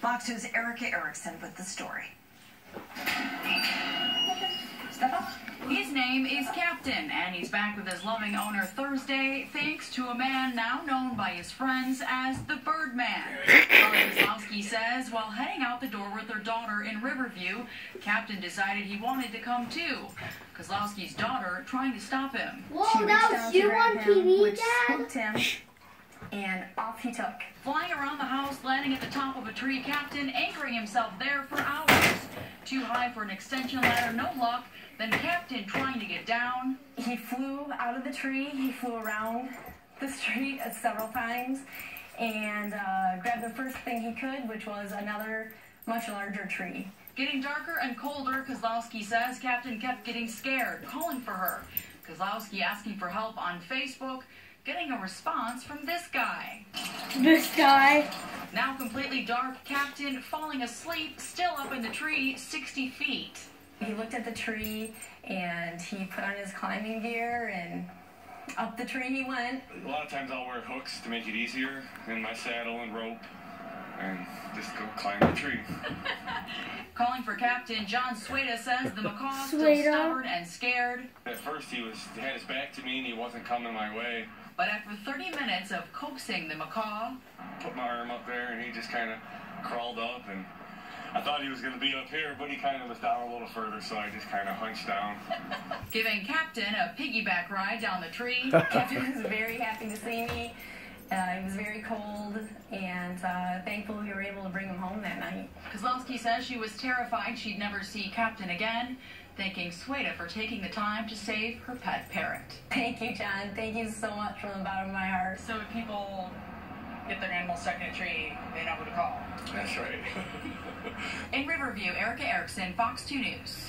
Fox News' Erica Erickson with the story. His name is Captain, and he's back with his loving owner Thursday, thanks to a man now known by his friends as the Birdman. Carly Kozlowski says while heading out the door with their daughter in Riverview, Captain decided he wanted to come too. Kozlowski's daughter trying to stop him. Whoa, She reached that was to you on TV, Dad? And off he took. Flying around the house, landing at the top of a tree, Captain anchoring himself there for hours. Too high for an extension ladder, no luck. Then Captain trying to get down. He flew out of the tree. He flew around the street several times and uh, grabbed the first thing he could, which was another much larger tree. Getting darker and colder, Kozlowski says Captain kept getting scared, calling for her. Kozlowski asking for help on Facebook, getting a response from this guy. This guy. Now completely dark, Captain falling asleep, still up in the tree, 60 feet. He looked at the tree and he put on his climbing gear and up the tree he went. A lot of times I'll wear hooks to make it easier in my saddle and rope and just go climb the tree. Calling for Captain, John Sweda says the macaw still stubborn and scared. At first he was had his back to me and he wasn't coming my way. But after 30 minutes of coaxing the macaw, Put my arm up there and he just kind of crawled up and I thought he was going to be up here, but he kind of was down a little further, so I just kind of hunched down. giving Captain a piggyback ride down the tree. Captain was very happy to see me. Uh, it was very cold, and uh, thankful we were able to bring him home that night. Kozlowski says she was terrified she'd never see Captain again, thanking Sweda for taking the time to save her pet parrot. Thank you, John. Thank you so much from the bottom of my heart. So if people get their animal stuck in a tree, they know who to call. That's right. In Riverview, Erica Erickson, Fox 2 News.